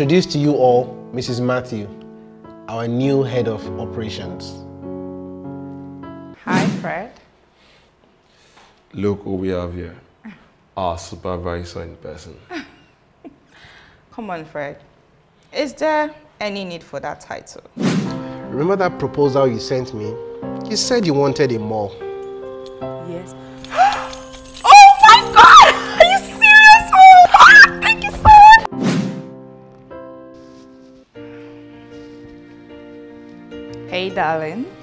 Introduce to you all Mrs. Matthew, our new head of operations. Hi, Fred. Look who we have here. Our supervisor in person. Come on, Fred. Is there any need for that title? Remember that proposal you sent me? You said you wanted a mall. Yes. Hey, darling.